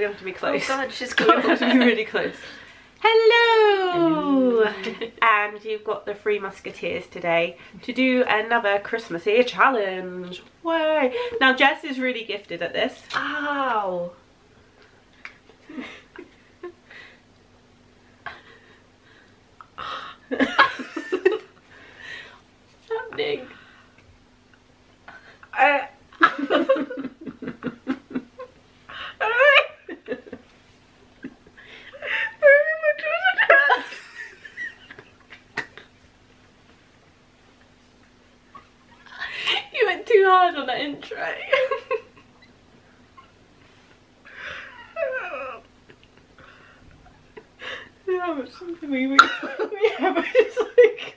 We have to be close. Oh god, she's we have got to be really close. Hello! and you've got the Three Musketeers today to do another Christmassy challenge. Way! Now Jess is really gifted at this. Ow! happening? Uh, You went too hard on that intro. How much something we, we, we have is like.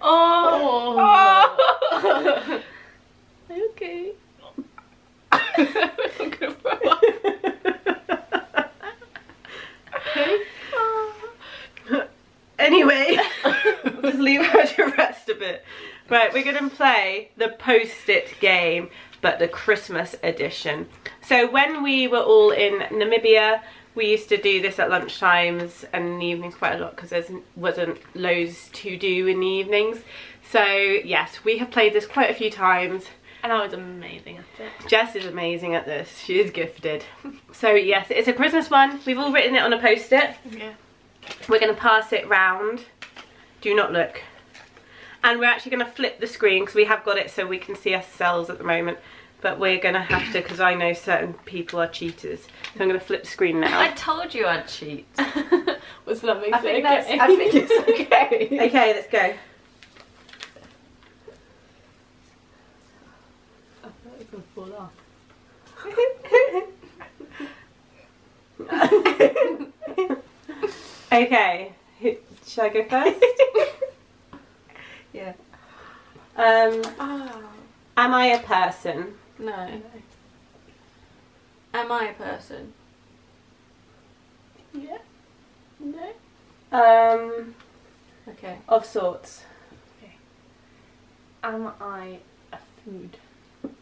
oh. okay. I'm gonna throw up. Anyway, we'll just leave her to rest a bit. Right, we're going to play the post-it game, but the Christmas edition. So when we were all in Namibia, we used to do this at lunchtimes and in the evenings quite a lot because there wasn't loads to do in the evenings. So yes, we have played this quite a few times. And I was amazing at it. Jess is amazing at this. She is gifted. So yes, it's a Christmas one. We've all written it on a post-it. Yeah. We're going to pass it round. Do not look. And we're actually going to flip the screen because we have got it so we can see ourselves at the moment. But we're going to have to because I know certain people are cheaters. So I'm going to flip the screen now. I told you I'd cheat. Was that makes I think okay? that's- I think it's okay. Okay, let's go. I thought it was gonna fall off. okay, should I go first? Yeah. Um, Oh. am I a person? No. Am I a person? Yeah. No. Um, Okay. of sorts. Okay. Am I a food?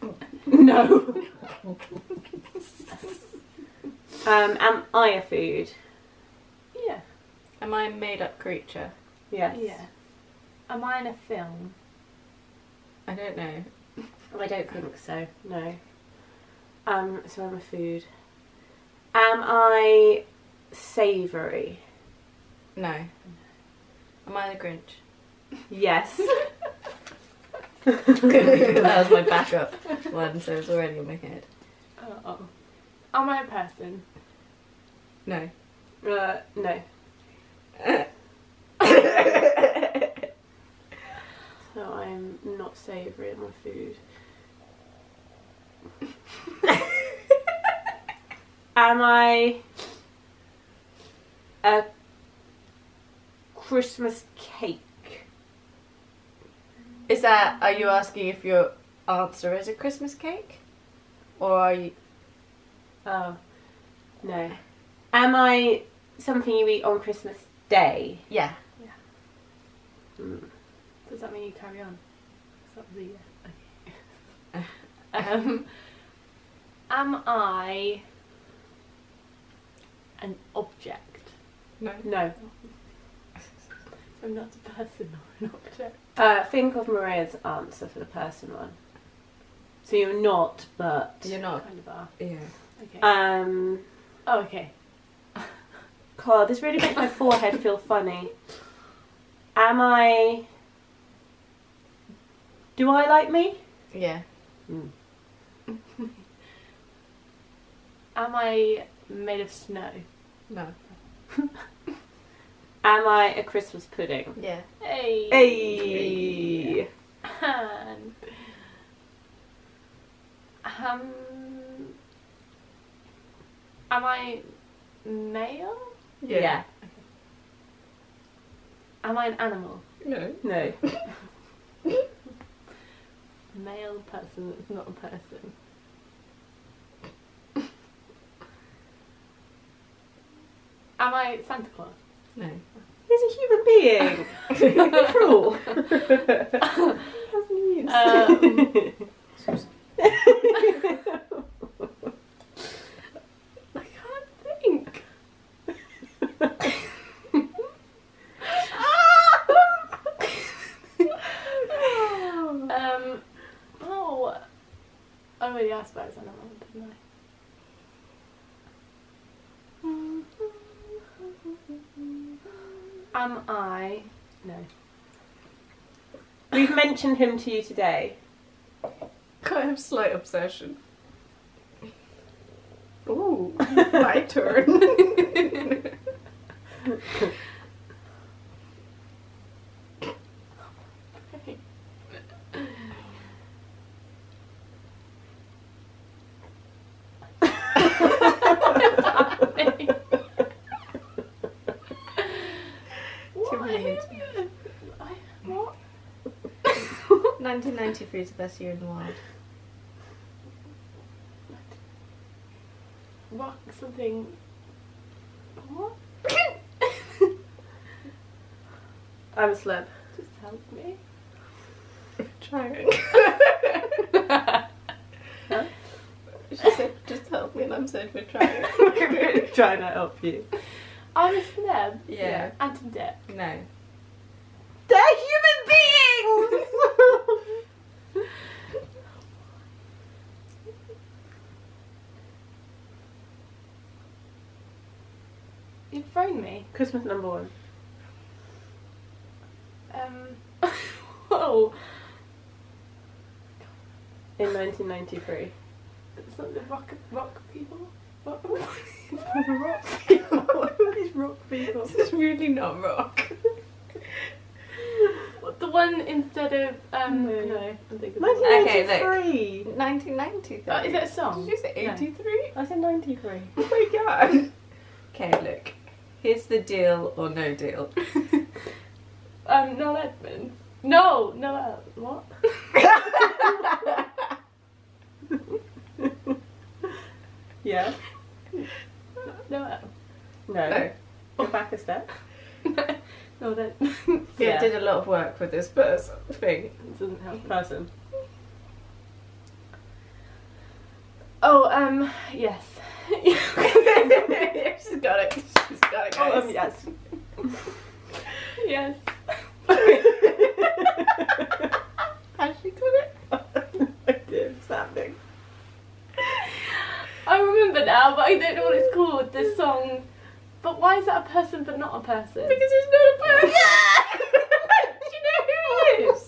No. um, am I a food? Yeah. Am I a made-up creature? Yes. Yeah. Am I in a film? I don't know. I don't think so. No. Um, so I'm a food. Am I savoury? No. Am I the Grinch? Yes. that was my backup one, so it's already in my head. Oh. Am I a person? No. uh, no. So I'm not savoury in my food. Am I a Christmas cake? Is that, are you asking if your answer is a Christmas cake? Or are you, Oh, no. Am I something you eat on Christmas Day? yeah. Mm. Does that mean you carry on? The? Okay. um, am I an object? No. No. I'm not a person or an object. Uh, think of Maria's answer for the person one. So you're not, but. You're not, Kind of are. yeah. Okay. Um, oh, okay. God, this really makes my forehead feel funny. Am I. Do I like me? Yeah. Am I made of snow? No. Am I a Christmas pudding? Yeah. Hey. Hey! And um, am I male? Yeah. Am I an animal? No. No. Male person that's not a person. Am I Santa Claus? No. He's a human being. Cruel. Um, already asked about Xenomorph, didn't I? Am I? No. We've mentioned him to you today. I have slight obsession. Ooh, my turn. Too many hints. I- What? 1993 is the best year in the world. Rock something. What? I'm a celeb. Just help me. I'm Trying. Huh? She said, just help me, and I'm saying we're trying. We're trying to help you. I'm a celeb. Yeah. Anton Depp. No. They're human beings! You've thrown me. Christmas number one. Um. Whoa. In 1993. It's not the rock rock people. Rock. rock people. What are these rock people? This is really not rock. What, the one instead of um. No. No. I'm thinking. Okay, 1993. 1993. Uh, is that a song? Did you say No. I said 93. Oh my god. Okay, look. Here's the deal or no deal. Um. Noel Edmonds. No. no, What? yeah? Noel. No. No. Go back a step. no, that He Yeah. did a lot of work with this person thing. doesn't help. Person. Oh, um, yes. She's got it. She's got it, Oh, guys. um, yes. yes. Has she got it? I did. something. I remember now, but I don't know what it's called. The song. But why is that a person but not a person? Because it's not a person. Do you know who he is?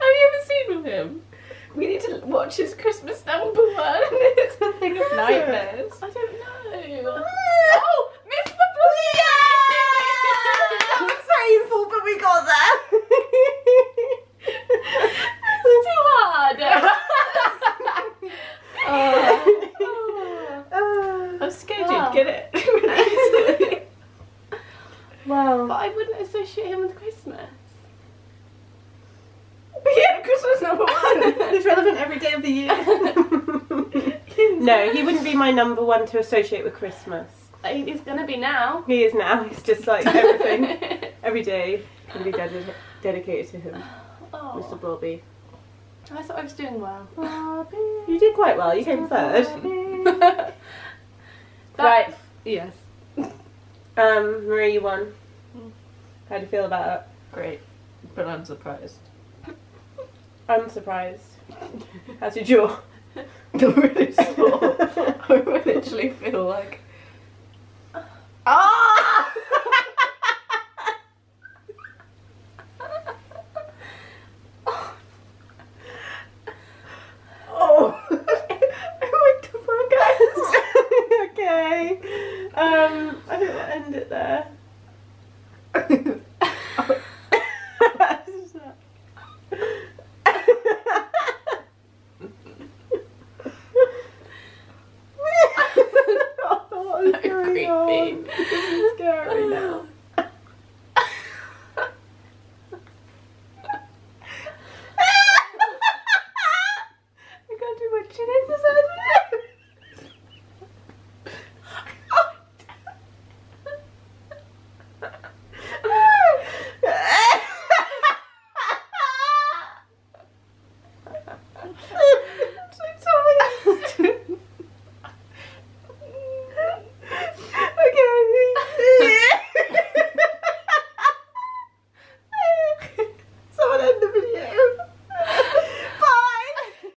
Have you ever seen with him? We to Christmas number one. It's the thing of nightmares. I don't know. Oh, Mr. Blue! That was painful, but we got there. It's too hard. Oh. I'm scared Wow. you'd get it. Wow. But I wouldn't associate him with Christmas. yeah, Christmas number one. It's relevant every day of the year. no, he wouldn't be my number one to associate with Christmas. He's gonna be now. He is now. He's just like everything. every day can be dedi- dedicated to him, oh, Mr. Blobby. I thought I was doing well. You did quite well. You came third. That- Right. Yes. Um, Marie, you won. How do you feel about it? Great, but I'm surprised. I'm surprised. How's your jaw? Not really small. I literally feel like. Ah! oh! I went to okay. Um, I think we'll end it there. oh, what is So going creepy. on? This is scary now.